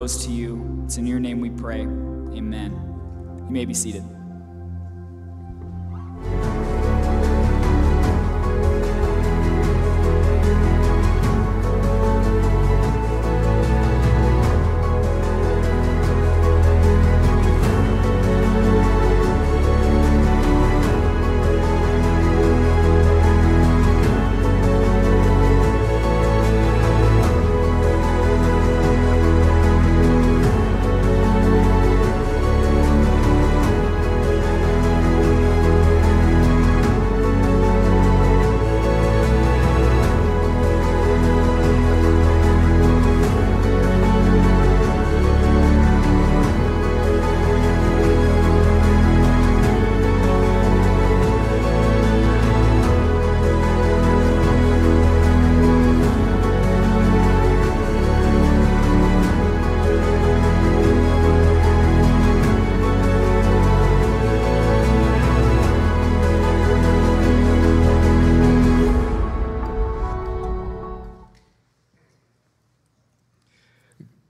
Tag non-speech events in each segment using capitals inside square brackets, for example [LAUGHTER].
to you. It's in your name we pray. Amen. You may be seated.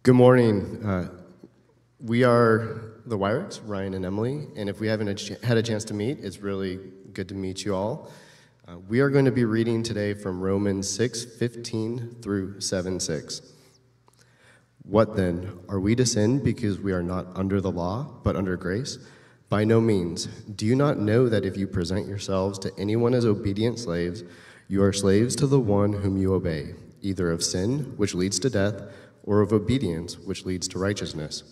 Good morning. Uh, we are the Wireds, Ryan and Emily, and if we haven't had a chance to meet, it's really good to meet you all. Uh, we are going to be reading today from Romans 6 15 through 7 6. What then? Are we to sin because we are not under the law, but under grace? By no means. Do you not know that if you present yourselves to anyone as obedient slaves, you are slaves to the one whom you obey, either of sin, which leads to death, or of obedience, which leads to righteousness.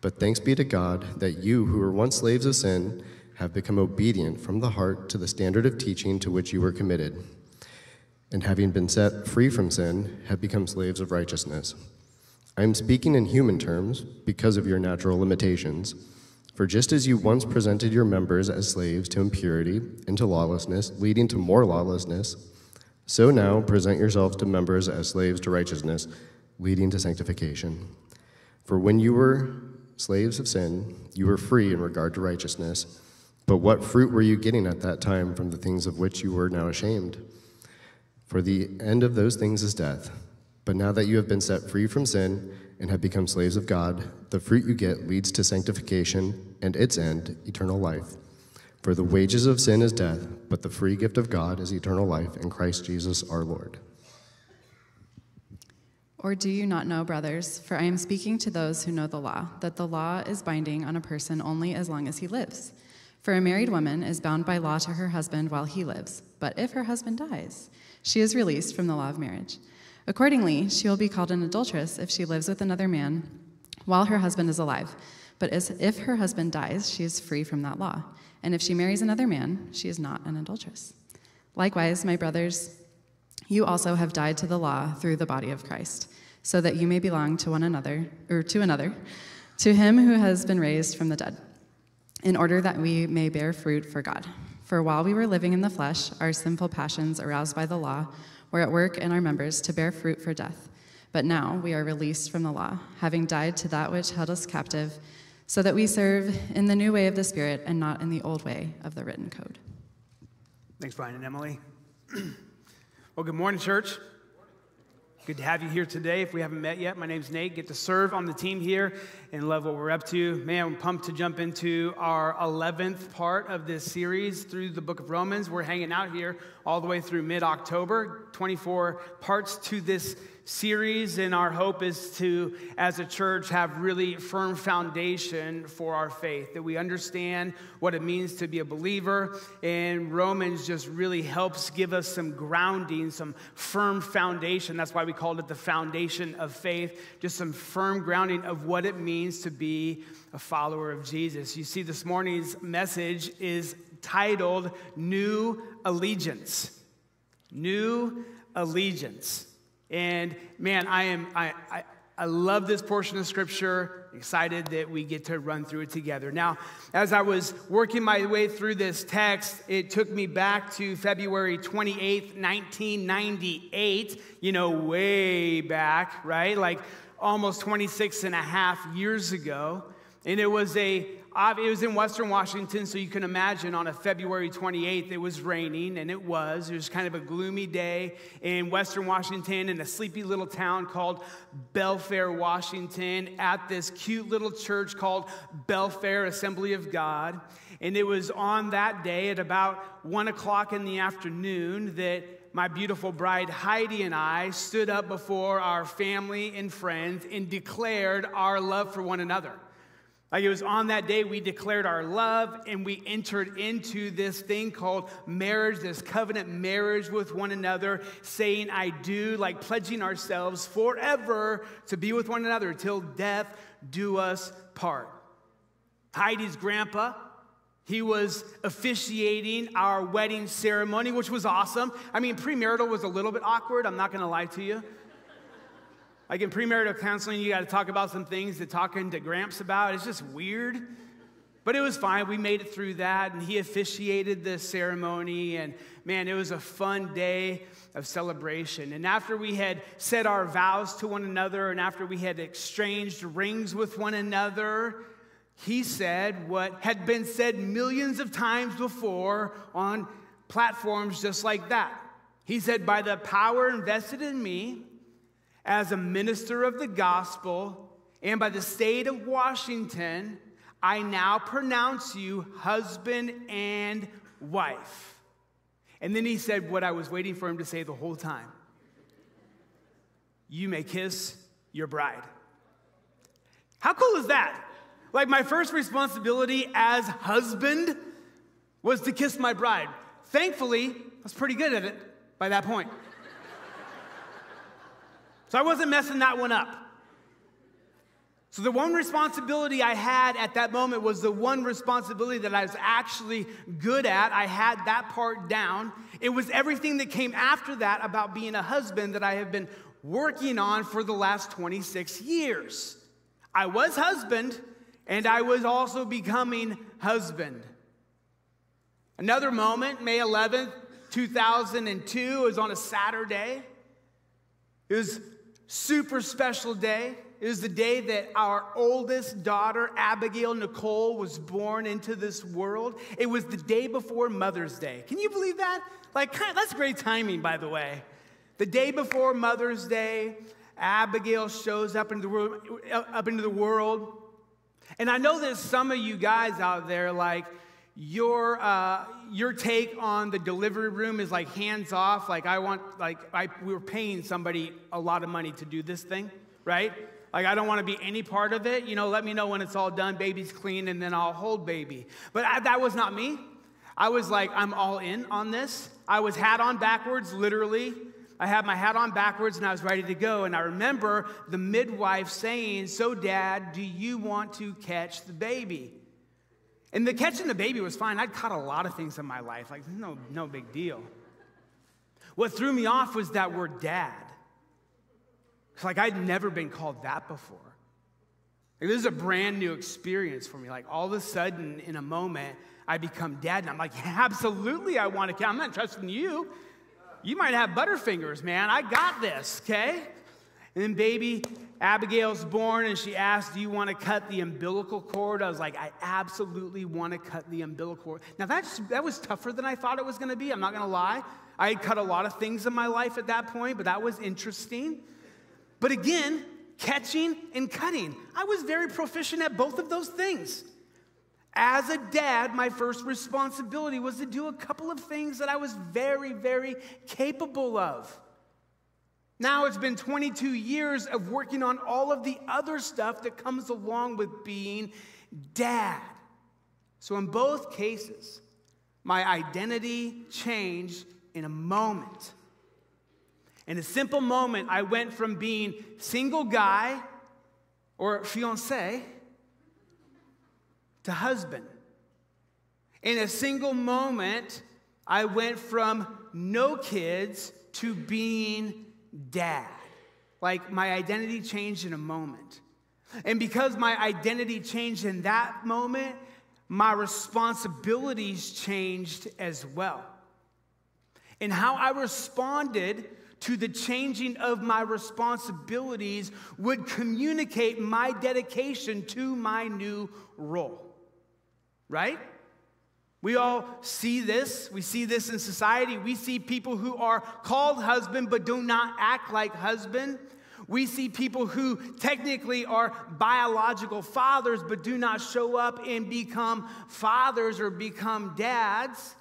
But thanks be to God that you, who were once slaves of sin, have become obedient from the heart to the standard of teaching to which you were committed. And having been set free from sin, have become slaves of righteousness. I am speaking in human terms because of your natural limitations. For just as you once presented your members as slaves to impurity and to lawlessness, leading to more lawlessness, so now present yourselves to members as slaves to righteousness leading to sanctification. For when you were slaves of sin, you were free in regard to righteousness. But what fruit were you getting at that time from the things of which you were now ashamed? For the end of those things is death. But now that you have been set free from sin and have become slaves of God, the fruit you get leads to sanctification, and its end, eternal life. For the wages of sin is death, but the free gift of God is eternal life in Christ Jesus our Lord. Or do you not know, brothers, for I am speaking to those who know the law, that the law is binding on a person only as long as he lives? For a married woman is bound by law to her husband while he lives, but if her husband dies, she is released from the law of marriage. Accordingly, she will be called an adulteress if she lives with another man while her husband is alive. But as if her husband dies, she is free from that law. And if she marries another man, she is not an adulteress. Likewise, my brothers, you also have died to the law through the body of Christ, so that you may belong to one another, or to another, to him who has been raised from the dead, in order that we may bear fruit for God. For while we were living in the flesh, our sinful passions aroused by the law were at work in our members to bear fruit for death. But now we are released from the law, having died to that which held us captive, so that we serve in the new way of the Spirit and not in the old way of the written code. Thanks, Brian and Emily. [CLEARS THROAT] Well, good morning, church. Good to have you here today. If we haven't met yet, my name's Nate. Get to serve on the team here and love what we're up to. Man, I'm pumped to jump into our 11th part of this series through the book of Romans. We're hanging out here all the way through mid October, 24 parts to this series, and our hope is to, as a church, have really firm foundation for our faith, that we understand what it means to be a believer. And Romans just really helps give us some grounding, some firm foundation. That's why we called it the foundation of faith, just some firm grounding of what it means to be a follower of Jesus. You see, this morning's message is titled New Allegiance. New Allegiance. And man, I am I, I, I love this portion of scripture. Excited that we get to run through it together. Now, as I was working my way through this text, it took me back to February 28th, 1998, you know, way back, right? Like almost 26 and a half years ago. And it was a it was in Western Washington, so you can imagine on a February 28th, it was raining, and it was. It was kind of a gloomy day in Western Washington in a sleepy little town called Belfair, Washington, at this cute little church called Belfair Assembly of God. And it was on that day at about one o'clock in the afternoon that my beautiful bride Heidi and I stood up before our family and friends and declared our love for one another. Like it was on that day we declared our love and we entered into this thing called marriage, this covenant marriage with one another, saying, I do, like pledging ourselves forever to be with one another till death do us part. Heidi's grandpa, he was officiating our wedding ceremony, which was awesome. I mean, premarital was a little bit awkward, I'm not gonna lie to you. Like in premarital counseling, you got to talk about some things to talking to Gramps about. It's just weird. But it was fine. We made it through that, and he officiated the ceremony. And man, it was a fun day of celebration. And after we had said our vows to one another, and after we had exchanged rings with one another, he said what had been said millions of times before on platforms just like that. He said, By the power invested in me, as a minister of the gospel and by the state of Washington, I now pronounce you husband and wife. And then he said what I was waiting for him to say the whole time You may kiss your bride. How cool is that? Like, my first responsibility as husband was to kiss my bride. Thankfully, I was pretty good at it by that point. So I wasn't messing that one up. So the one responsibility I had at that moment was the one responsibility that I was actually good at. I had that part down. It was everything that came after that about being a husband that I have been working on for the last 26 years. I was husband and I was also becoming husband. Another moment, May 11th, 2002, was on a Saturday. It was super special day. It was the day that our oldest daughter, Abigail Nicole, was born into this world. It was the day before Mother's Day. Can you believe that? Like, that's great timing, by the way. The day before Mother's Day, Abigail shows up into the world, up into the world. And I know there's some of you guys out there like, your uh, your take on the delivery room is like hands off? Like i want like I, we were paying somebody a lot of money to do this thing right? Like i don't want to be any part of it. You know let me know when it's all done baby's clean and then i'll hold baby. But I, that was not me. I was like i'm all in on this. I was hat on backwards literally. I had my hat on backwards and I was ready to go. And I remember the midwife saying, So, Dad, do you want to catch the baby? And the catching the baby was fine. I'd caught a lot of things in my life, like no, no big deal. What threw me off was that word dad. It's like I'd never been called that before. Like, this is a brand new experience for me. Like all of a sudden, in a moment, I become dad, and I'm like, [LAUGHS] absolutely, I want to. I'm not trusting you. You might have butterfingers, man. I got this, okay? And then baby Abigail's born and she asked, Do you want to cut the umbilical cord? I was like, I absolutely want to cut the umbilical cord. Now, that's, that was tougher than I thought it was going to be. I'm not going to lie. I had cut a lot of things in my life at that point, but that was interesting. But again, catching and cutting. I was very proficient at both of those things. As a dad, my first responsibility was to do a couple of things that I was very, very capable of. Now it's been 22 years of working on all of the other stuff that comes along with being dad. So, in both cases, my identity changed in a moment. In a simple moment, I went from being single guy or fiance to husband. In a single moment, I went from no kids to being dad. Like my identity changed in a moment. And because my identity changed in that moment, my responsibilities changed as well. And how I responded to the changing of my responsibilities would communicate my dedication to my new role. Right? We all see this. We see this in society. We see people who are called husband but do not act like husband. We see people who technically are biological fathers but do not show up and become fathers or become dads.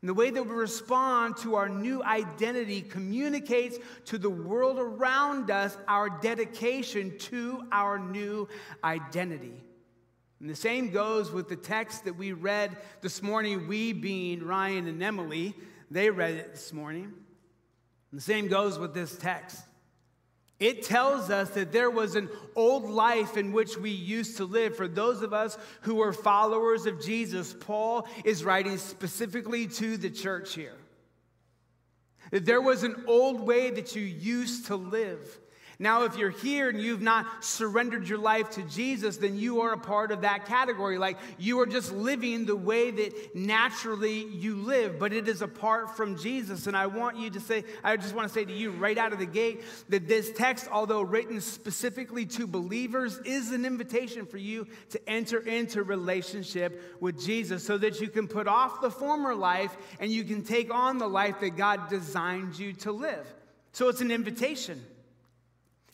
And the way that we respond to our new identity communicates to the world around us our dedication to our new identity. And the same goes with the text that we read this morning, we being Ryan and Emily. They read it this morning. And the same goes with this text. It tells us that there was an old life in which we used to live. For those of us who were followers of Jesus, Paul is writing specifically to the church here. That there was an old way that you used to live. Now, if you're here and you've not surrendered your life to Jesus, then you are a part of that category. Like you are just living the way that naturally you live, but it is apart from Jesus. And I want you to say, I just want to say to you right out of the gate that this text, although written specifically to believers, is an invitation for you to enter into relationship with Jesus so that you can put off the former life and you can take on the life that God designed you to live. So it's an invitation.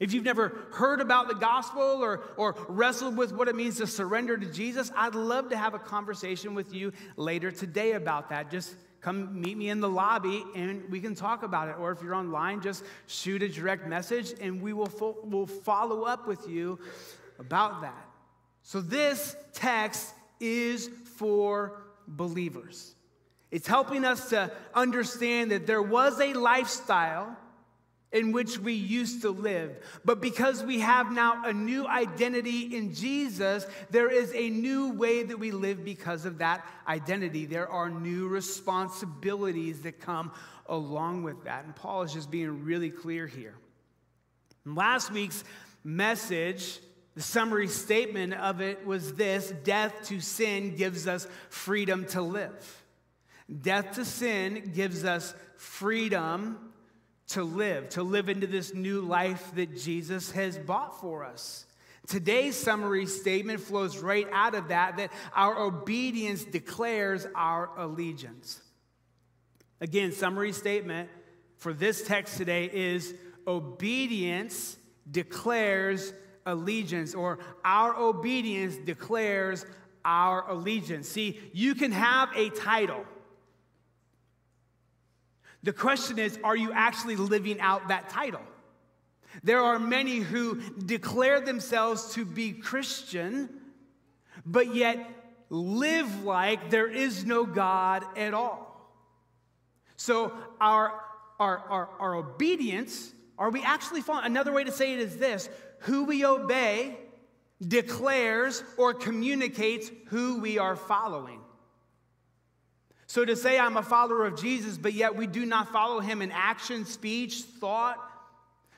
If you've never heard about the gospel or, or wrestled with what it means to surrender to Jesus, I'd love to have a conversation with you later today about that. Just come meet me in the lobby and we can talk about it. Or if you're online, just shoot a direct message and we will fo- will follow up with you about that. So, this text is for believers. It's helping us to understand that there was a lifestyle in which we used to live. But because we have now a new identity in Jesus, there is a new way that we live because of that identity. There are new responsibilities that come along with that. And Paul is just being really clear here. last week's message, the summary statement of it was this death to sin gives us freedom to live. Death to sin gives us freedom to live, to live into this new life that Jesus has bought for us. Today's summary statement flows right out of that, that our obedience declares our allegiance. Again, summary statement for this text today is obedience declares allegiance, or our obedience declares our allegiance. See, you can have a title. The question is are you actually living out that title? There are many who declare themselves to be Christian, but yet live like there is no God at all. So, our, our, our, our obedience, are we actually following? Another way to say it is this who we obey declares or communicates who we are following. So to say I'm a follower of Jesus, but yet we do not follow him in action, speech, thought,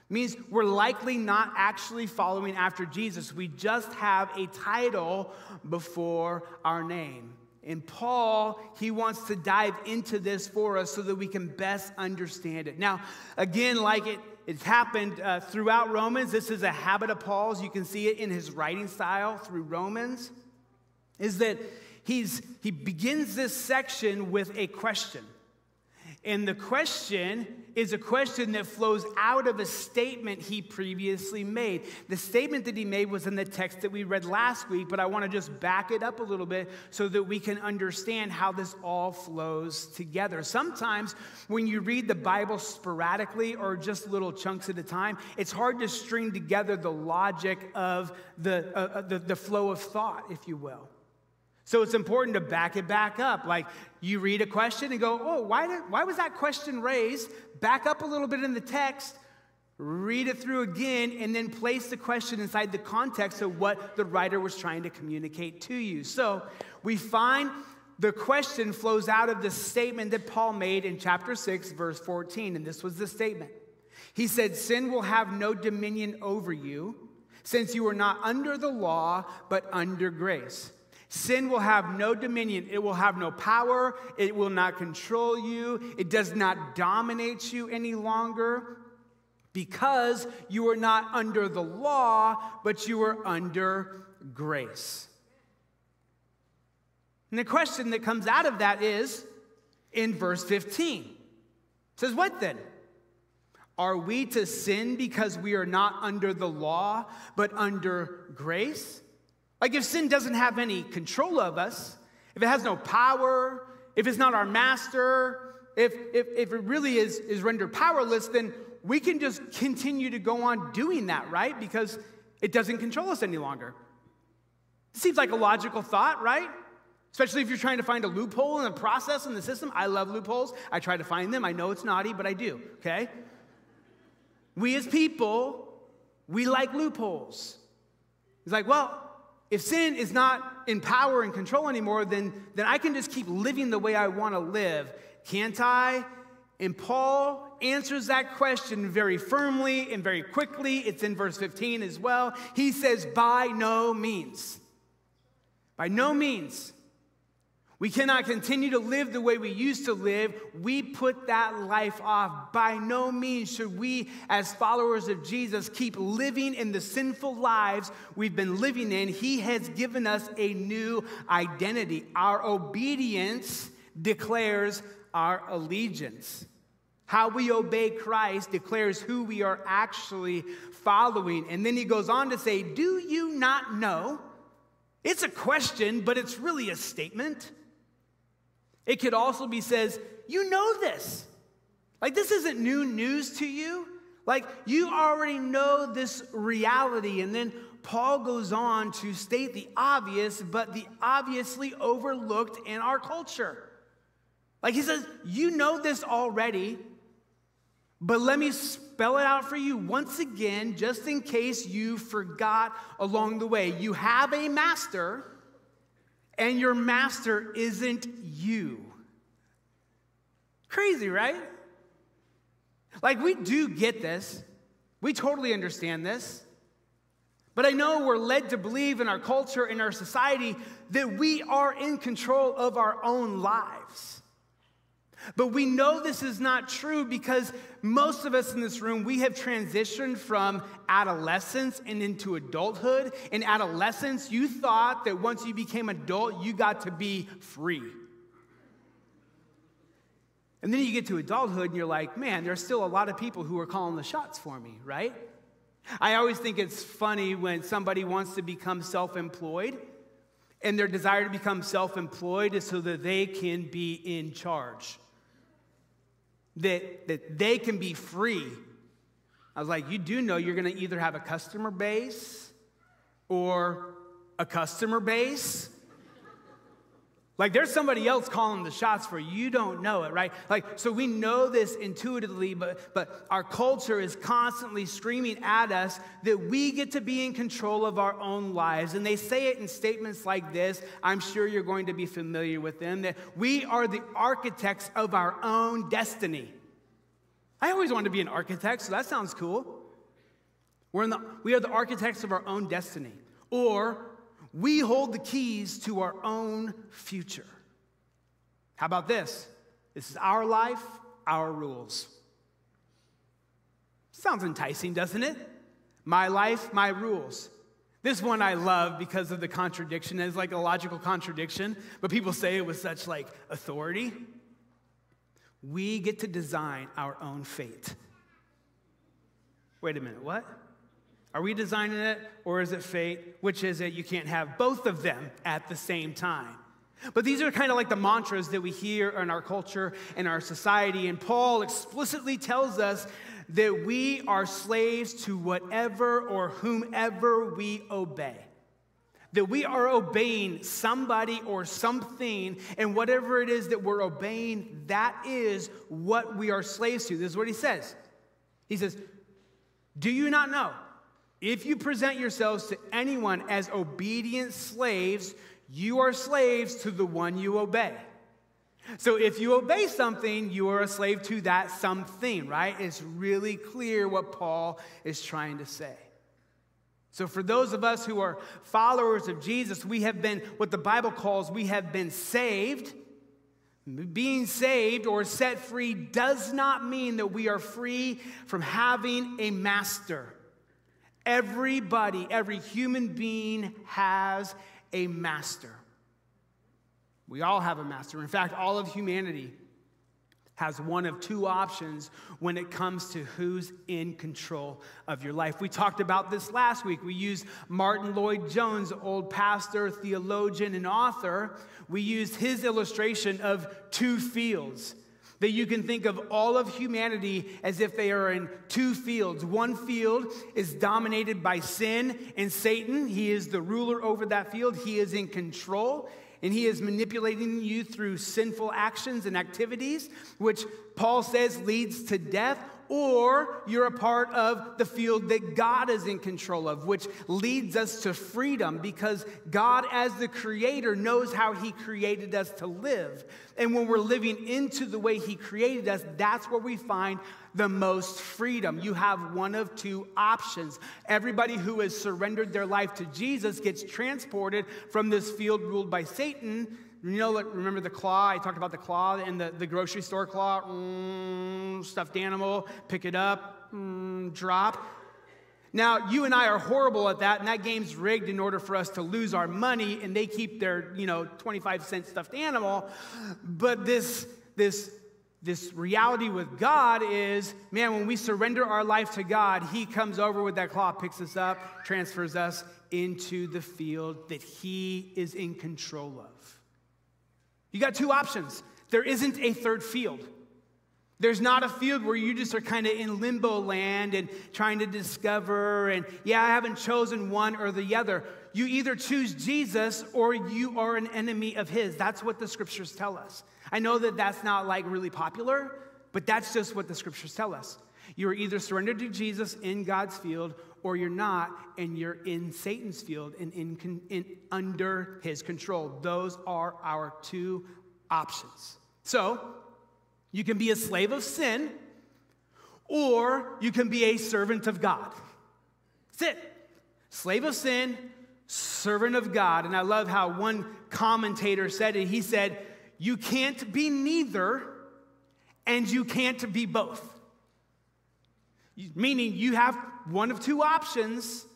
means we're likely not actually following after Jesus. We just have a title before our name. And Paul, he wants to dive into this for us so that we can best understand it. Now, again, like it, it's happened uh, throughout Romans, this is a habit of Paul's. You can see it in his writing style through Romans, is that he's, he begins this section with a question. And the question is a question that flows out of a statement he previously made. The statement that he made was in the text that we read last week, but I want to just back it up a little bit so that we can understand how this all flows together. Sometimes when you read the Bible sporadically or just little chunks at a time, it's hard to string together the logic of the, uh, uh the, the flow of thought, if you will. So it's important to back it back up. Like you read a question and go, oh, why, did, why was that question raised? Back up a little bit in the text, read it through again, and then place the question inside the context of what the writer was trying to communicate to you. So we find the question flows out of the statement that Paul made in chapter 6, verse 14. And this was the statement He said, Sin will have no dominion over you, since you are not under the law, but under grace. Sin will have no dominion. It will have no power. It will not control you. It does not dominate you any longer. because you are not under the law, but you are under grace. And the question that comes out of that is in verse 15. It says, What then? Are we to sin because we are not under the law, but under grace? Like if sin doesn't have any control of us, if it has no power, if it's not our master, if, if, if it really is, is rendered powerless, then we can just continue to go on doing that, right? Because it doesn't control us any longer. It Seems like a logical thought, right? Especially if you're trying to find a loophole in the process in the system. I love loopholes. I try to find them. I know it's naughty, but I do, okay? We as people, we like loopholes. It's like, well, if sin is not in power and control anymore, then, then I can just keep living the way I want to live, can't I? And Paul answers that question very firmly and very quickly. It's in verse 15 as well. He says, By no means. By no means. We cannot continue to live the way we used to live. We put that life off. By no means should we, as followers of Jesus, keep living in the sinful lives we've been living in. He has given us a new identity. Our obedience declares our allegiance. How we obey Christ declares who we are actually following. And then he goes on to say, Do you not know? It's a question, but it's really a statement. It could also be says, you know this. Like this isn't new news to you. Like you already know this reality. And then Paul goes on to state the obvious, but the obviously overlooked in our culture. Like he says, you know this already, but let me spell it out for you once again, just in case you forgot along the way. You have a master and your master isn't you. Crazy, right? Like, we do get this. We totally understand this. But I know we're led to believe in our culture, in our society, that we are in control of our own lives. But we know this is not true because most of us in this room, we have transitioned from adolescence and into adulthood. In adolescence, you thought that once you became adult, you got to be free. And then you get to adulthood and you're like, man, there's still a lot of people who are calling the shots for me, right? I always think it's funny when somebody wants to become self employed and their desire to become self employed is so that they can be in charge that, that they can be free. I was like, you do know you're going to either have a customer base or a customer base. Like there's somebody else calling the shots for you. Don't know it, right? Like, so we know this intuitively, but, but our culture is constantly screaming at us that we get to be in control of our own lives. And they say it in statements like this. I'm sure you're going to be familiar with them that we are the architects of our own destiny. I always wanted to be an architect, so that sounds cool. We're in the, we are the architects of our own destiny. Or we hold the keys to our own future. How about this? This is our life, our rules. Sounds enticing, doesn't it? My life, my rules. This one I love because of the contradiction. It's like a logical contradiction, but people say it with such like authority. We get to design our own fate. Wait a minute, what? Are we designing it or is it fate? Which is it? You can't have both of them at the same time. But these are kind of like the mantras that we hear in our culture and our society. And Paul explicitly tells us that we are slaves to whatever or whomever we obey. That we are obeying somebody or something, and whatever it is that we're obeying, that is what we are slaves to. This is what he says. He says, Do you not know? If you present yourselves to anyone as obedient slaves, you are slaves to the one you obey. So if you obey something, you are a slave to that something, right? It's really clear what Paul is trying to say. So for those of us who are followers of Jesus, we have been what the Bible calls we have been saved, Being saved or set free does not mean that we are free from having a master. Everybody, every human being has a master. We all have a master. In fact, all of humanity has one of two options when it comes to who's in control of your life. We talked about this last week. We used Martyn Lloyd-Jones, old pastor, theologian, and author. We used his illustration of two fields. That you can think of all of humanity as if they are in two fields. One field is dominated by sin and Satan. He is the ruler over that field, he is in control and he is manipulating you through sinful actions and activities, which Paul says leads to death, or you're a part of the field that God is in control of, which leads us to freedom because God, as the creator, knows how he created us to live. And when we're living into the way he created us, that's where we find the most freedom. You have one of two options. Everybody who has surrendered their life to Jesus gets transported from this field ruled by Satan. You know, what? remember the claw? I talked about the claw in the, the grocery store claw. Mm, stuffed animal, pick it up, mm, drop. Now, you and I are horrible at that, and that game's rigged in order for us to lose our money, and they keep their, you know, 25 cent stuffed animal. But this, this this reality with God is man, when we surrender our life to God, He comes over with that claw, picks us up, transfers us into the field that He is in control of. You got two options. There isn't a third field. There's not a field where you just are kind of in limbo land and trying to discover, and yeah, I haven't chosen one or the other. You either choose Jesus or you are an enemy of His. That's what the scriptures tell us. I know that that's not like really popular, but that's just what the scriptures tell us. You're either surrendered to Jesus in God's field or you're not, and you're in Satan's field and in, in, under his control. Those are our two options. So, you can be a slave of sin, or you can be a servant of God. That's it. Slave of sin, servant of God. And I love how one commentator said it. He said, you can't be neither, and you can't be both. Meaning you have one of two options.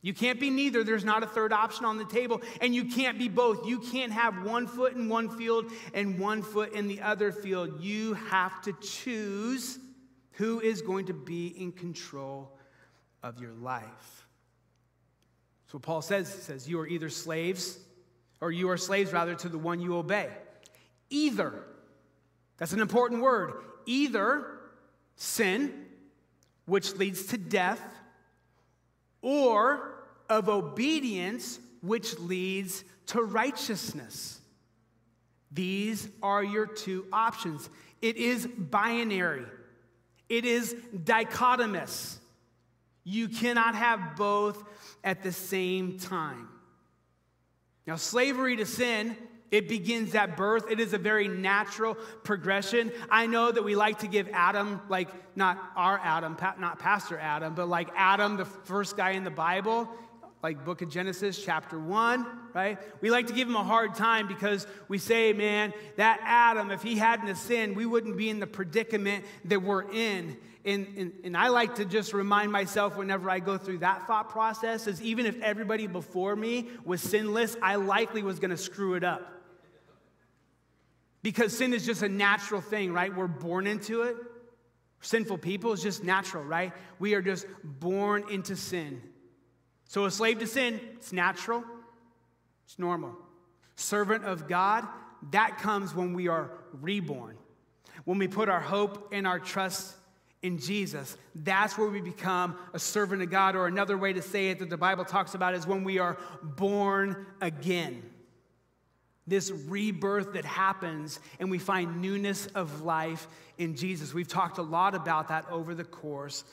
You can't be neither. There's not a third option on the table. And you can't be both. You can't have one foot in one field and one foot in the other field. You have to choose who is going to be in control of your life. So Paul says, he says you are either slaves, or you are slaves rather to the one you obey either. That's an important word. Either sin, which leads to death, or of obedience, which leads to righteousness. These are your two options. It is binary, it is dichotomous. You cannot have both at the same time. Now, slavery to sin it begins at birth. It is a very natural progression. I know that we like to give Adam, like not our Adam, not Pastor Adam, but like Adam, the first guy in the Bible, like book of Genesis, chapter one, right? We like to give him a hard time because we say, man, that Adam, if he hadn't sinned, we wouldn't be in the predicament that we're in. And, and, and I like to just remind myself whenever I go through that thought process is even if everybody before me was sinless, I likely was going to screw it up. Because sin is just a natural thing, right? We're born into it. Sinful people is just natural, right? We are just born into sin. So, a slave to sin, it's natural, it's normal. Servant of God, that comes when we are reborn. When we put our hope and our trust in Jesus, that's where we become a servant of God, or another way to say it that the Bible talks about is when we are born again this rebirth that happens and we find newness of life in Jesus. We've talked a lot about that over the course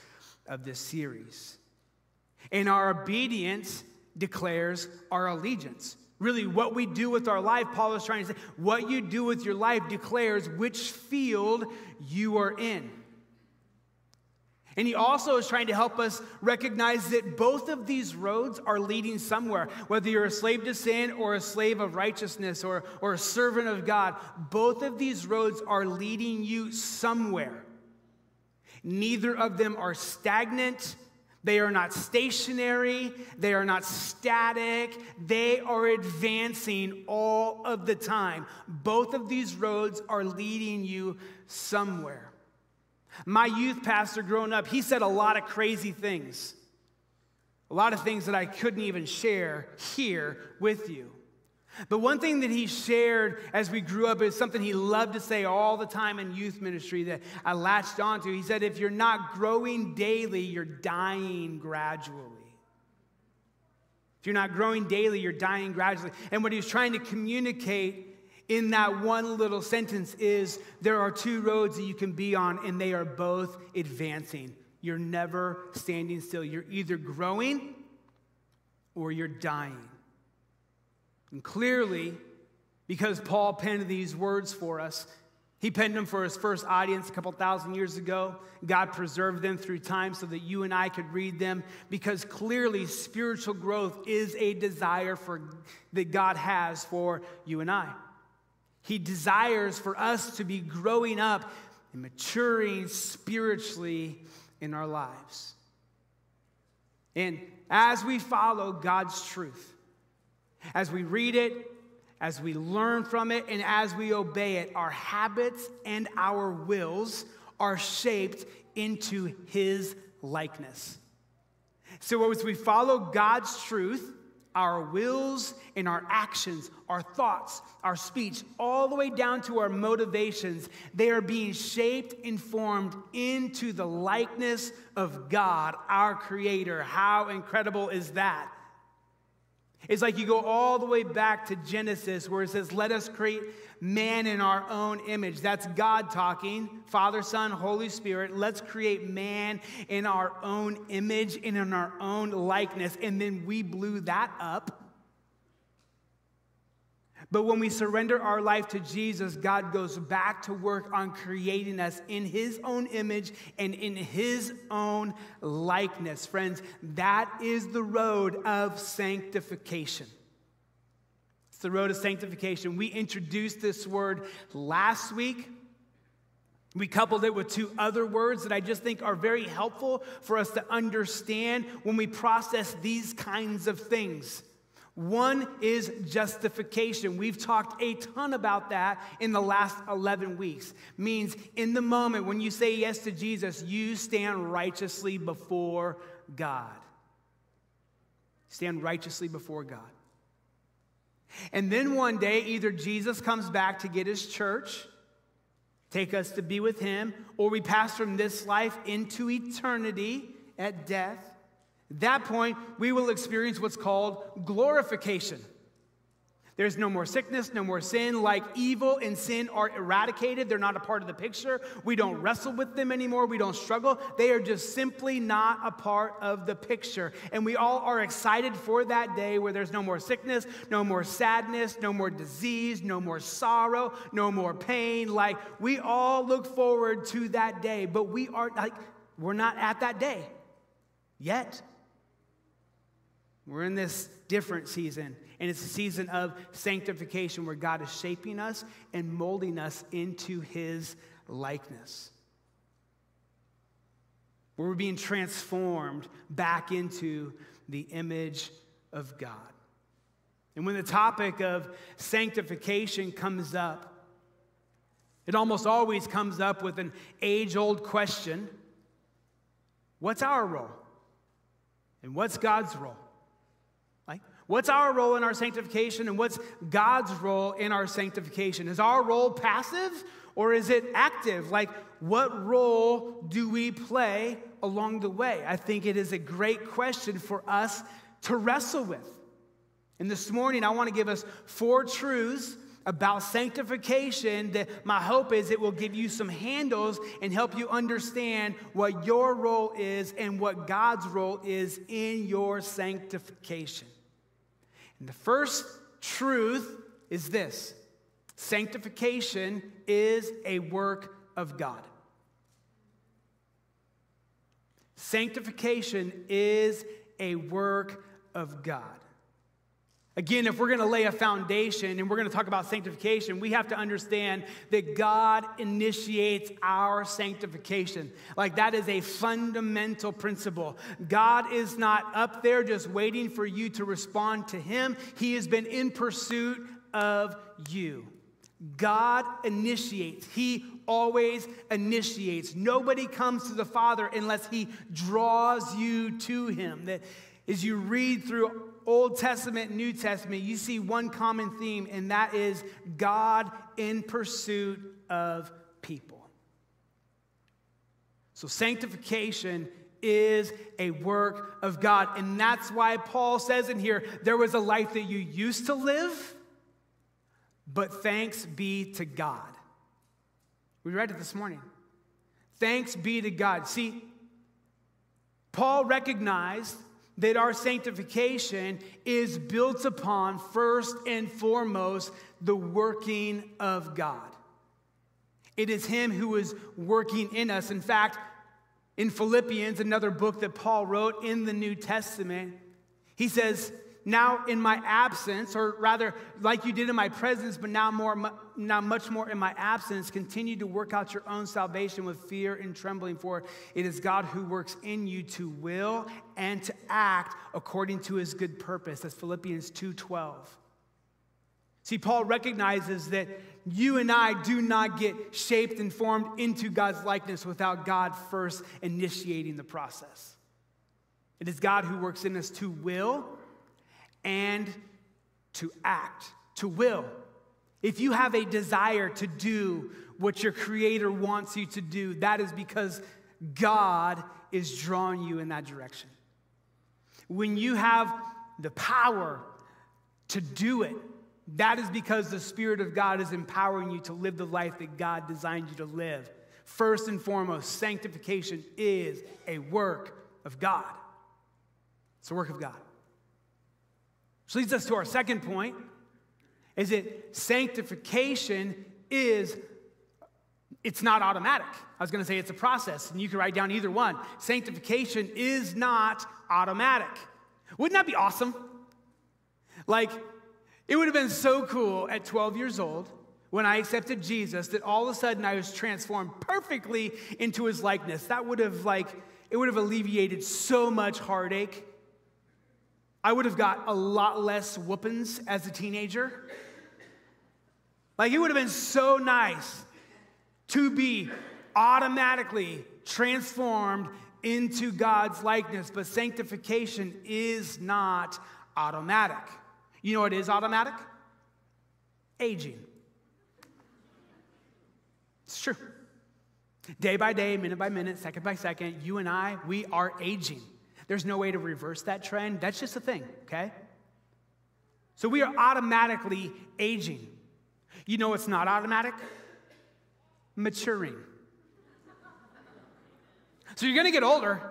of this series. And our obedience declares our allegiance. Really, what we do with our life, Paul is trying to say, what you do with your life declares which field you are in. And he also is trying to help us recognize that both of these roads are leading somewhere. Whether you're a slave to sin or a slave of righteousness or, or a servant of God, both of these roads are leading you somewhere. Neither of them are stagnant. They are not stationary. They are not static. They are advancing all of the time. Both of these roads are leading you somewhere. My youth pastor growing up, he said a lot of crazy things. A lot of things that I couldn't even share here with you. But one thing that he shared as we grew up is something he loved to say all the time in youth ministry that I latched onto. He said, If you're not growing daily, you're dying gradually. If you're not growing daily, you're dying gradually. And what he was trying to communicate in that one little sentence is there are two roads that you can be on, and they are both advancing. You're never standing still. You're either growing or you're dying. And clearly, because Paul penned these words for us, he penned them for his first audience a couple thousand years ago. God preserved them through time so that you and I could read them because clearly spiritual growth is a desire for, that God has for you and I. He desires for us to be growing up and maturing spiritually in our lives. And as we follow God's truth, as we read it, as we learn from it, and as we obey it, our habits and our wills are shaped into His likeness. So as we follow God's truth, our wills and our actions, our thoughts, our speech, all the way down to our motivations, they are being shaped and formed into the likeness of God, our Creator. How incredible is that? It's like you go all the way back to Genesis where it says, Let us create man in our own image. That's God talking, Father, Son, Holy Spirit. Let's create man in our own image and in our own likeness. And then we blew that up but when we surrender our life to Jesus, God goes back to work on creating us in His own image and in His own likeness. Friends, that is the road of sanctification. It's the road of sanctification. We introduced this word last week. We coupled it with two other words that I just think are very helpful for us to understand when we process these kinds of things. One is justification. We've talked a ton about that in the last 11 weeks. Means in the moment when you say yes to Jesus, you stand righteously before God. Stand righteously before God. And then one day, either Jesus comes back to get his church, take us to be with him, or we pass from this life into eternity at death. At that point, we will experience what's called glorification. There's no more sickness, no more sin. Like evil and sin are eradicated. They're not a part of the picture. We don't wrestle with them anymore. We don't struggle. They are just simply not a part of the picture. And we all are excited for that day where there's no more sickness, no more sadness, no more disease, no more sorrow, no more pain. Like we all look forward to that day, but we are like, we're not at that day yet. We're in this different season, and it's a season of sanctification where God is shaping us and molding us into his likeness. Where we're being transformed back into the image of God. And when the topic of sanctification comes up, it almost always comes up with an age old question What's our role? And what's God's role? What's our role in our sanctification and what's God's role in our sanctification? Is our role passive or is it active? Like, what role do we play along the way? I think it is a great question for us to wrestle with. And this morning, I want to give us four truths about sanctification that my hope is it will give you some handles and help you understand what your role is and what God's role is in your sanctification. And the first truth is this sanctification is a work of God. Sanctification is a work of God. Again, if we're going to lay a foundation and we're going to talk about sanctification, we have to understand that God initiates our sanctification. Like that is a fundamental principle. God is not up there just waiting for you to respond to Him, He has been in pursuit of you. God initiates. He always initiates. Nobody comes to the Father unless He draws you to Him. That as you read through Old Testament, New Testament, you see one common theme, and that is God in pursuit of people. So, sanctification is a work of God. And that's why Paul says in here there was a life that you used to live, but thanks be to God. We read it this morning. Thanks be to God. See, Paul recognized that our sanctification is built upon, first and foremost, the working of God. It is Him who is working in us. In fact, in Philippians, another book that Paul wrote in the New Testament, he says, now in my absence, or rather, like you did in my presence, but now more, now much more in my absence, continue to work out your own salvation with fear and trembling, for it is God who works in you to will and to act according to his good purpose. That's Philippians 2:12. See, Paul recognizes that you and I do not get shaped and formed into God's likeness without God first initiating the process. It is God who works in us to will and to act, to will. If you have a desire to do what your Creator wants you to do, that is because God is drawing you in that direction. When you have the power to do it, that is because the Spirit of God is empowering you to live the life that God designed you to live. First and foremost, sanctification is a work of God. It's a work of God. Which leads us to our second point is that sanctification is it's not automatic. I was going to say it's a process, and you can write down either one. Sanctification is not automatic. Wouldn't that be awesome? Like, it would have been so cool at 12 years old when I accepted Jesus that all of a sudden I was transformed perfectly into his likeness. That would have, like, it would have alleviated so much heartache I would have got a lot less whoopings as a teenager. Like, it would have been so nice to be automatically transformed into God's likeness, but sanctification is not automatic. You know what is automatic? Aging. It's true. Day by day, minute by minute, second by second, you and I, we are aging. There's no way to reverse that trend. That's just a thing, okay? So we are automatically aging. You know it's not automatic? Maturing. So you're gonna get older.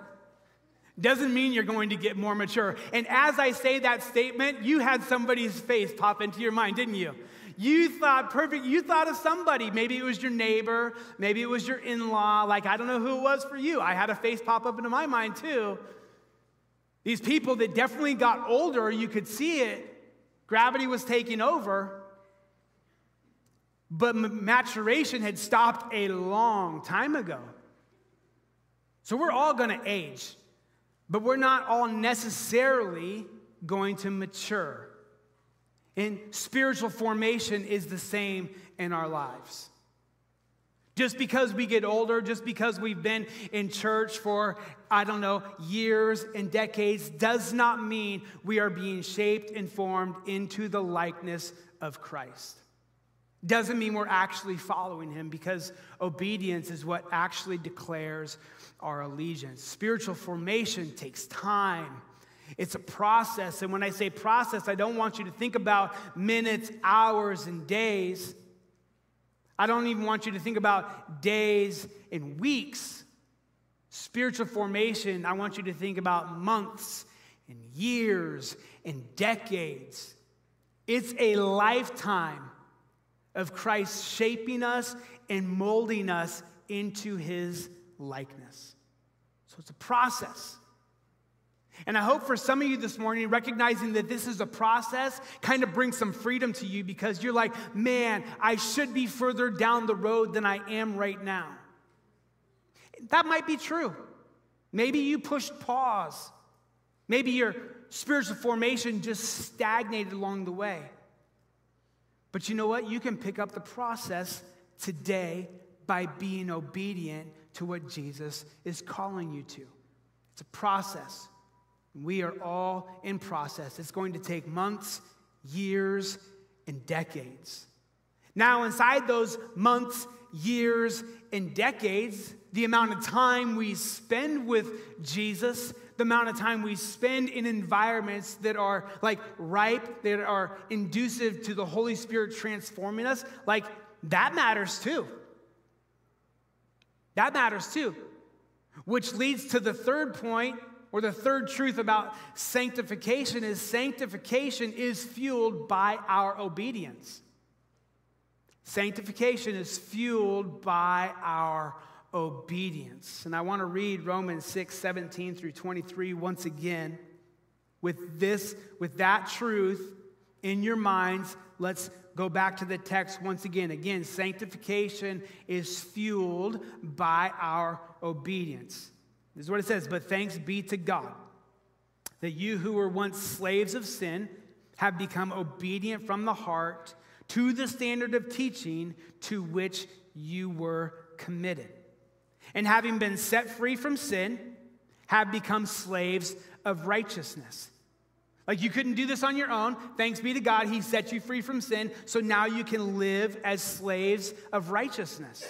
Doesn't mean you're going to get more mature. And as I say that statement, you had somebody's face pop into your mind, didn't you? You thought perfect, you thought of somebody. Maybe it was your neighbor, maybe it was your in law. Like, I don't know who it was for you. I had a face pop up into my mind too. These people that definitely got older, you could see it. Gravity was taking over. But maturation had stopped a long time ago. So we're all going to age, but we're not all necessarily going to mature. And spiritual formation is the same in our lives. Just because we get older, just because we've been in church for, I don't know, years and decades, does not mean we are being shaped and formed into the likeness of Christ. Doesn't mean we're actually following him because obedience is what actually declares our allegiance. Spiritual formation takes time. It's a process. And when I say process, I don't want you to think about minutes, hours, and days. I don't even want you to think about days and weeks. Spiritual formation, I want you to think about months and years and decades. It's a lifetime of Christ shaping us and molding us into his likeness. So it's a process. And I hope for some of you this morning, recognizing that this is a process, kind of brings some freedom to you because you're like, man, I should be further down the road than I am right now. That might be true. Maybe you pushed pause. Maybe your spiritual formation just stagnated along the way. But you know what? You can pick up the process today by being obedient to what Jesus is calling you to. It's a process. We are all in process. It's going to take months, years, and decades. Now, inside those months, years, and decades, the amount of time we spend with Jesus, the amount of time we spend in environments that are like ripe, that are inducive to the Holy Spirit transforming us, like that matters too. That matters too. Which leads to the third point or the third truth about sanctification is sanctification is fueled by our obedience. Sanctification is fueled by our obedience. And I want to read Romans 6, 17 through 23 once again. With this, with that truth in your minds, let's go back to the text once again. Again, sanctification is fueled by our obedience. This is what it says But thanks be to God that you who were once slaves of sin have become obedient from the heart to the standard of teaching to which you were committed. And having been set free from sin, have become slaves of righteousness. Like you couldn't do this on your own. Thanks be to God, He set you free from sin. So now you can live as slaves of righteousness.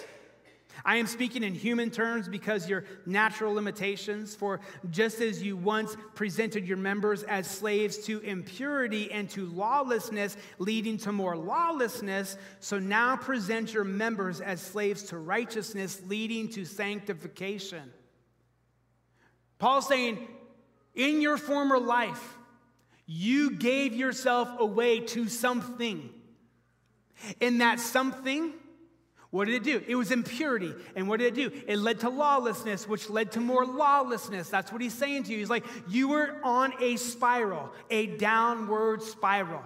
I am speaking in human terms because your natural limitations, for just as you once presented your members as slaves to impurity and to lawlessness, leading to more lawlessness, so now present your members as slaves to righteousness, leading to sanctification. Paul's saying, in your former life, you gave yourself away to something. And that something what did it do? It was impurity. And what did it do? It led to lawlessness, which led to more lawlessness. That's what he's saying to you. He's like, you were on a spiral, a downward spiral.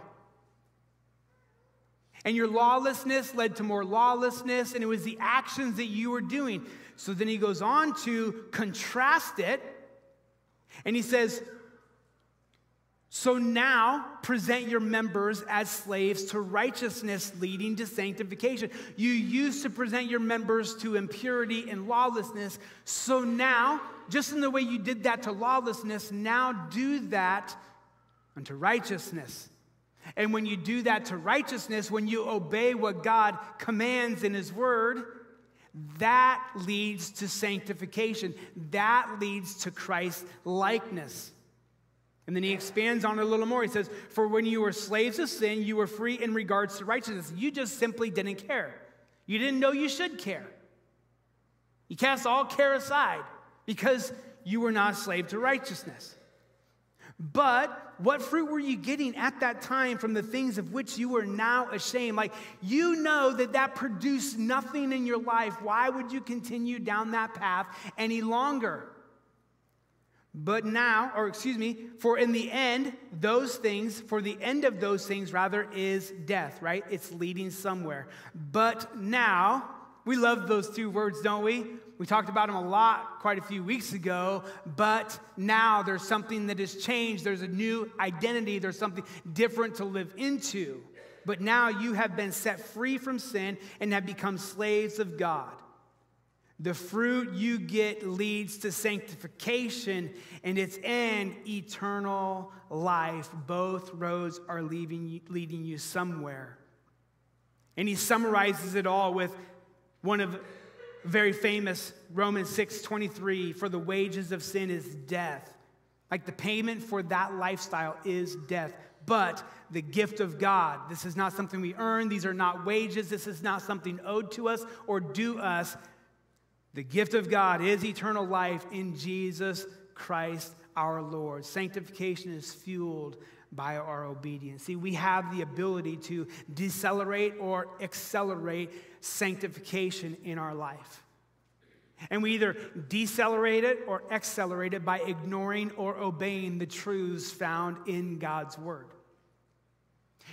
And your lawlessness led to more lawlessness, and it was the actions that you were doing. So then he goes on to contrast it, and he says, so now present your members as slaves to righteousness, leading to sanctification. You used to present your members to impurity and lawlessness. So now, just in the way you did that to lawlessness, now do that unto righteousness. And when you do that to righteousness, when you obey what God commands in His Word, that leads to sanctification. That leads to Christ likeness. And then he expands on it a little more. He says, For when you were slaves of sin, you were free in regards to righteousness. You just simply didn't care. You didn't know you should care. You cast all care aside because you were not a slave to righteousness. But what fruit were you getting at that time from the things of which you were now ashamed? Like, you know that that produced nothing in your life. Why would you continue down that path any longer? But now, or excuse me, for in the end, those things, for the end of those things, rather, is death, right? It's leading somewhere. But now, we love those two words, don't we? We talked about them a lot quite a few weeks ago, but now there's something that has changed. There's a new identity, there's something different to live into. But now you have been set free from sin and have become slaves of God. The fruit you get leads to sanctification and its end, eternal life. Both roads are leading leading you somewhere. And he summarizes it all with one of very famous Romans 6:23 for the wages of sin is death. Like the payment for that lifestyle is death. But the gift of God, this is not something we earn. These are not wages. This is not something owed to us or due us. The gift of God is eternal life in Jesus Christ our Lord. Sanctification is fueled by our obedience. See, we have the ability to decelerate or accelerate sanctification in our life. And we either decelerate it or accelerate it by ignoring or obeying the truths found in God's Word.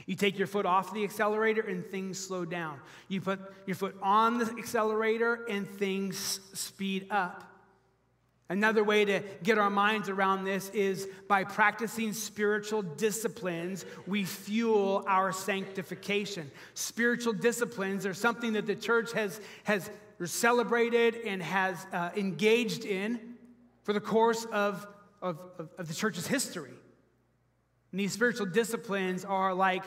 You take your foot off the accelerator and things slow down. You put your foot on the accelerator and things speed up. Another way to get our minds around this is by practicing spiritual disciplines, we fuel our sanctification. Spiritual disciplines are something that the church has, has celebrated and has uh, engaged in for the course of, of, of the church's history. And these spiritual disciplines are like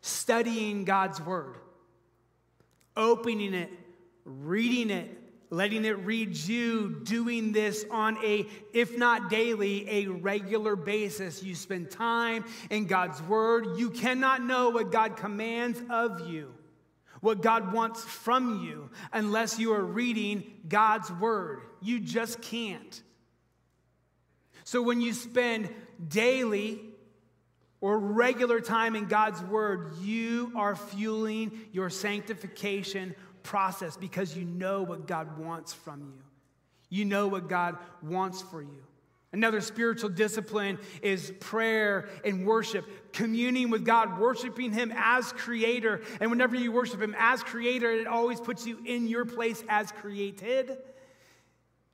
studying God's word, opening it, reading it, letting it read you, doing this on a, if not daily, a regular basis. You spend time in God's word. You cannot know what God commands of you, what God wants from you, unless you are reading God's word. You just can't. So when you spend daily or regular time in God's word, you are fueling your sanctification process because you know what God wants from you. You know what God wants for you. Another spiritual discipline is prayer and worship, communing with God, worshiping Him as creator. And whenever you worship Him as creator, it always puts you in your place as created.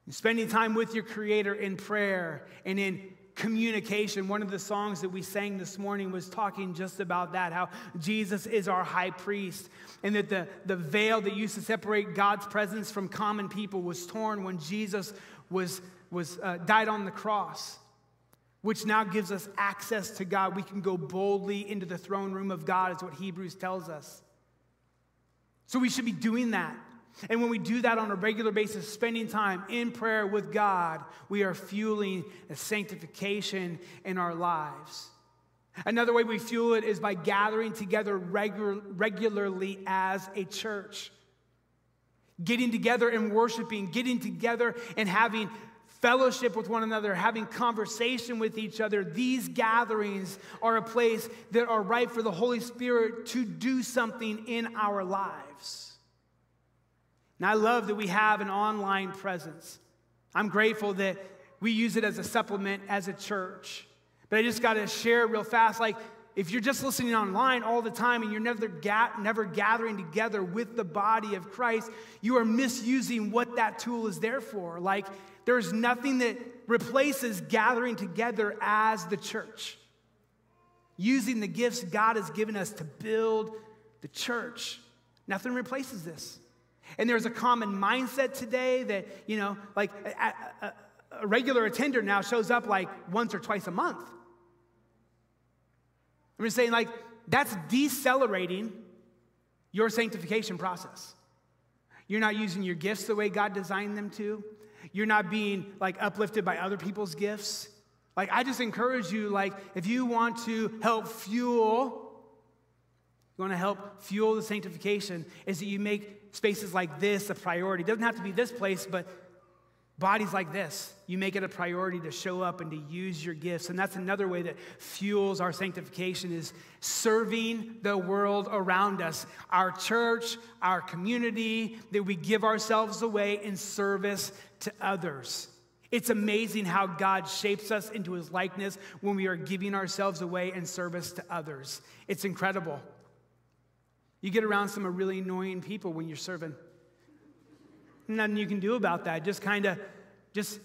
Spending time with your creator in prayer and in communication. One of the songs that we sang this morning was talking just about that how Jesus is our high priest, and that the, the veil that used to separate God's presence from common people was torn when Jesus was, was, uh, died on the cross. Which now gives us access to God. We can go boldly into the throne room of God, is what Hebrews tells us. So we should be doing that. And when we do that on a regular basis, spending time in prayer with God, we are fueling a sanctification in our lives. Another way we fuel it is by gathering together regu- regularly as a church. Getting together and worshiping, getting together and having fellowship with one another, having conversation with each other. These gatherings are a place that are right for the Holy Spirit to do something in our lives. And I love that we have an online presence. I'm grateful that we use it as a supplement as a church. But I just got to share real fast like, if you're just listening online all the time and you're never, ga- never gathering together with the body of Christ, you are misusing what that tool is there for. Like, there's nothing that replaces gathering together as the church, using the gifts God has given us to build the church. Nothing replaces this. And there's a common mindset today that, you know, like a, a, a regular attender now shows up like once or twice a month. I'm just saying, like, that's decelerating your sanctification process. You're not using your gifts the way God designed them to. You're not being like uplifted by other people's gifts. Like, I just encourage you, like, if you want to help fuel you want to help fuel the sanctification is that you make spaces like this a priority. It doesn't have to be this place, but bodies like this, you make it a priority to show up and to use your gifts. And that's another way that fuels our sanctification is serving the world around us, our church, our community, that we give ourselves away in service to others. It's amazing how God shapes us into his likeness when we are giving ourselves away in service to others. It's incredible. You get around some really annoying people when you're serving. Nothing you can do about that. Just kind of, just,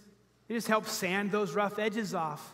it just helps sand those rough edges off.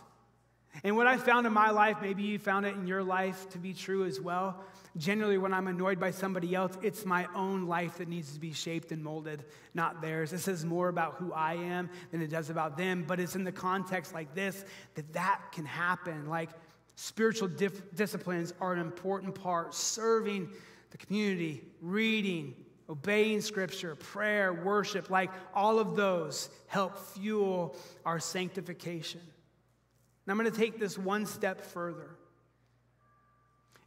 And what I found in my life, maybe you found it in your life to be true as well. Generally, when I'm annoyed by somebody else, it's my own life that needs to be shaped and molded, not theirs. It says more about who I am than it does about them, but it's in the context like this that that can happen. Like spiritual dif- disciplines are an important part. Serving the community, reading, obeying scripture, prayer, worship, like all of those help fuel our sanctification. Now I'm going to take this one step further.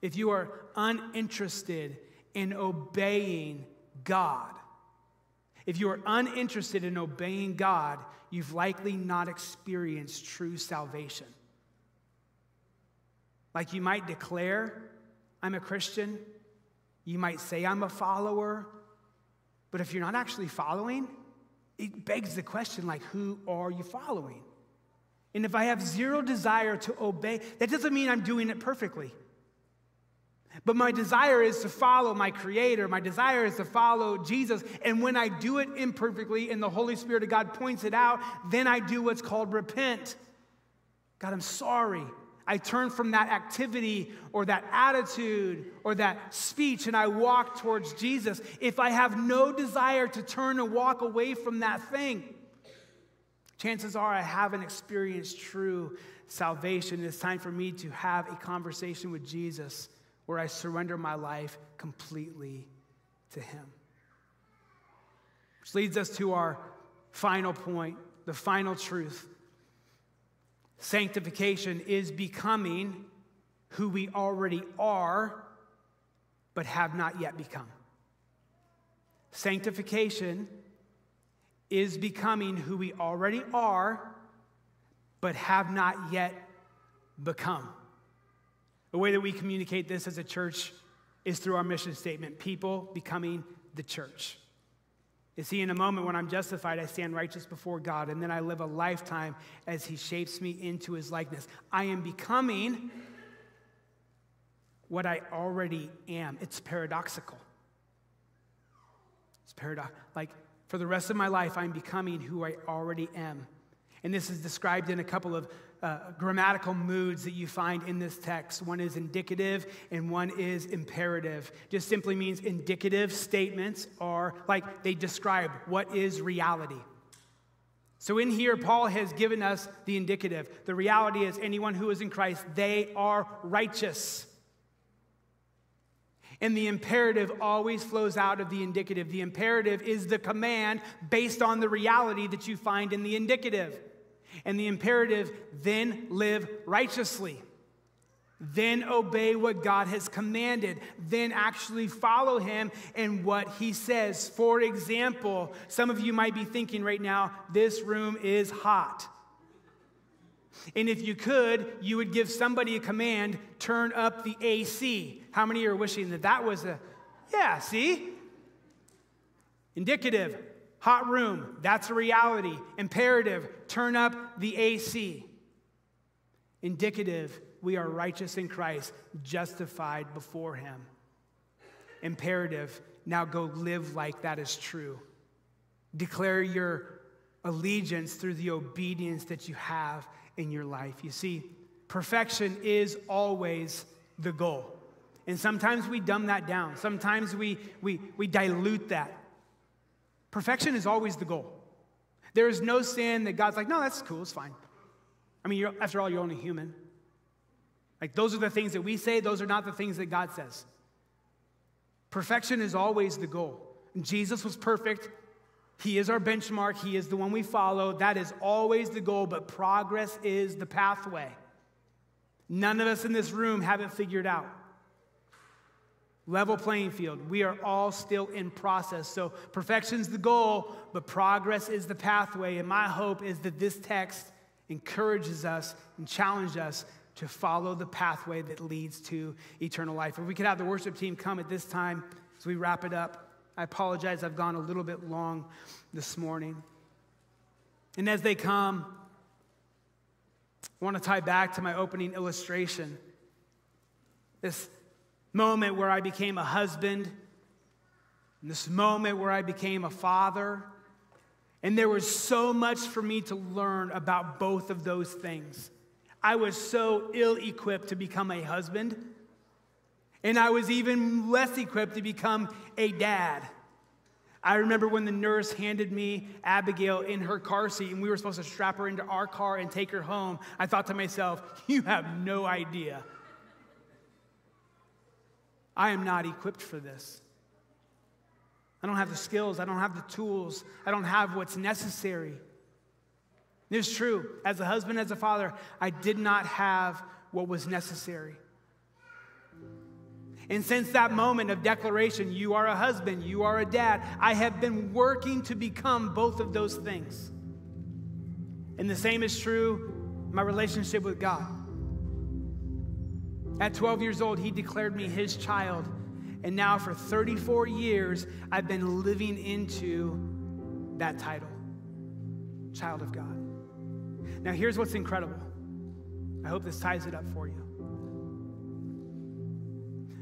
If you are uninterested in obeying God, if you are uninterested in obeying God, you've likely not experienced true salvation. Like you might declare, I'm a Christian, you might say, I'm a follower, but if you're not actually following, it begs the question like, who are you following? And if I have zero desire to obey, that doesn't mean I'm doing it perfectly. But my desire is to follow my Creator. My desire is to follow Jesus. And when I do it imperfectly and the Holy Spirit of God points it out, then I do what's called repent. God, I'm sorry. I turn from that activity or that attitude or that speech and I walk towards Jesus. If I have no desire to turn and walk away from that thing, chances are I haven't experienced true salvation. It's time for me to have a conversation with Jesus where I surrender my life completely to Him. Which leads us to our final point, the final truth. Sanctification is becoming who we already are, but have not yet become. Sanctification is becoming who we already are, but have not yet become. The way that we communicate this as a church is through our mission statement people becoming the church. You see, in a moment when I'm justified, I stand righteous before God, and then I live a lifetime as He shapes me into His likeness. I am becoming what I already am. It's paradoxical. It's paradox. Like, for the rest of my life, I'm becoming who I already am. And this is described in a couple of uh, grammatical moods that you find in this text. One is indicative and one is imperative. Just simply means indicative statements are like they describe what is reality. So in here, Paul has given us the indicative. The reality is anyone who is in Christ, they are righteous. And the imperative always flows out of the indicative. The imperative is the command based on the reality that you find in the indicative. And the imperative, then live righteously. Then obey what God has commanded. Then actually follow Him and what He says. For example, some of you might be thinking right now, this room is hot. And if you could, you would give somebody a command turn up the AC. How many are wishing that that was a, yeah, see? Indicative, Hot room, that's a reality. Imperative, turn up the AC. Indicative, we are righteous in Christ, justified before Him. Imperative, now go live like that is true. Declare your allegiance through the obedience that you have in your life. You see, perfection is always the goal. And sometimes we dumb that down. Sometimes we, we, we dilute that. Perfection is always the goal. There is no sin that God's like, no, that's cool, it's fine. I mean, after all, you're only human. Like, those are the things that we say, those are not the things that God says. Perfection is always the goal. Jesus was perfect. He is our benchmark. He is the one we follow. That is always the goal, but progress is the pathway. None of us in this room have it figured out. Level playing field. We are all still in process. So perfection's the goal, but progress is the pathway. And my hope is that this text encourages us and challenges us to follow the pathway that leads to eternal life. If we could have the worship team come at this time as we wrap it up. I apologize, I've gone a little bit long this morning. And as they come, I want to tie back to my opening illustration. This moment where I became a husband, and this moment where I became a father. And there was so much for me to learn about both of those things. I was so ill equipped to become a husband, and I was even less equipped to become a dad. I remember when the nurse handed me Abigail in her car seat and we were supposed to strap her into our car and take her home. I thought to myself, you have no idea I am not equipped for this. I don't have the skills, I don't have the tools, I don't have what's necessary. It's true. As a husband, as a father, I did not have what was necessary. And since that moment of declaration, you are a husband, you are a dad, I have been working to become both of those things. And the same is true my relationship with God. At 12 years old, he declared me his child. And now, for 34 years, I've been living into that title. child of God. Now, here's what's incredible. I hope this ties it up for you.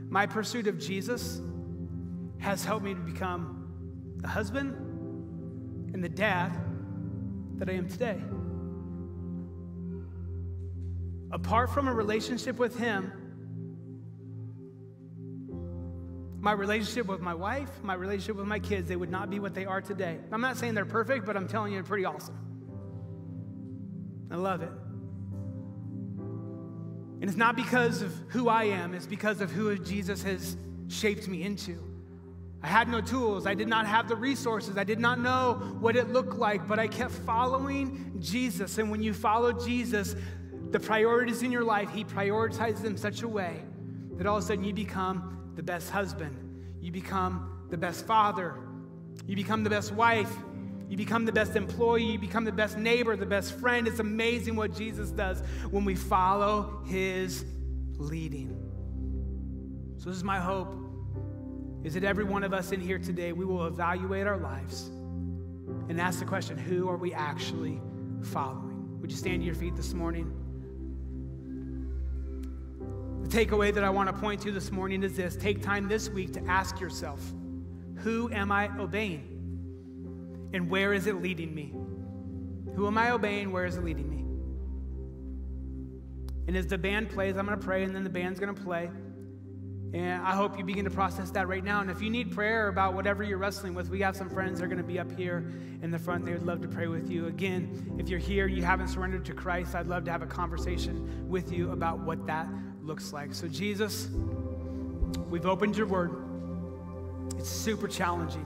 My pursuit of Jesus has helped me to become the husband and the dad that I am today. Apart from a relationship with Him, my relationship with my wife, my relationship with my kids, they would not be what they are today. I'm not saying they're perfect, but I'm telling you, they're pretty awesome. I love it. And it's not because of who I am, it's because of who Jesus has shaped me into. I had no tools. I did not have the resources. I did not know what it looked like, but I kept following Jesus. And when you follow Jesus, the priorities in your life, He prioritizes them such a way that all of a sudden you become the best husband, you become the best father, you become the best wife, you become the best employee, you become the best neighbor, the best friend. It's amazing what Jesus does when we follow his leading. So this is my hope is that every one of us in here today we will evaluate our lives and ask the question, who are we actually following? Would you stand to your feet this morning? Takeaway that I want to point to this morning is this take time this week to ask yourself, who am I obeying? And where is it leading me? Who am I obeying? Where is it leading me? And as the band plays, I'm going to pray, and then the band's going to play. And I hope you begin to process that right now. And if you need prayer about whatever you're wrestling with, we have some friends that are going to be up here in the front. They would love to pray with you. Again, if you're here, you haven't surrendered to Christ, I'd love to have a conversation with you about what that looks like. So, Jesus, we've opened your word. It's super challenging.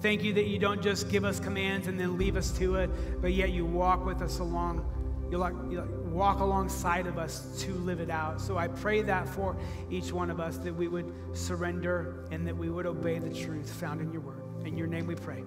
Thank you that you don't just give us commands and then leave us to it, but yet you walk with us along. You like, like walk alongside of us to live it out. So I pray that for each one of us that we would surrender and that we would obey the truth found in your word. In your name we pray.